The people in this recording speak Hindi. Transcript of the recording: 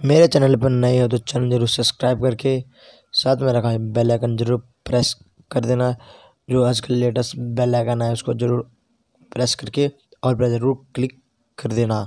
मेरे चैनल पर नए हो तो चैनल ज़रूर सब्सक्राइब करके साथ में रखा है बेल आइकन ज़रूर प्रेस कर देना। जो आजकल लेटेस्ट बेल आइकन है उसको ज़रूर प्रेस करके और पर ज़रूर क्लिक कर देना।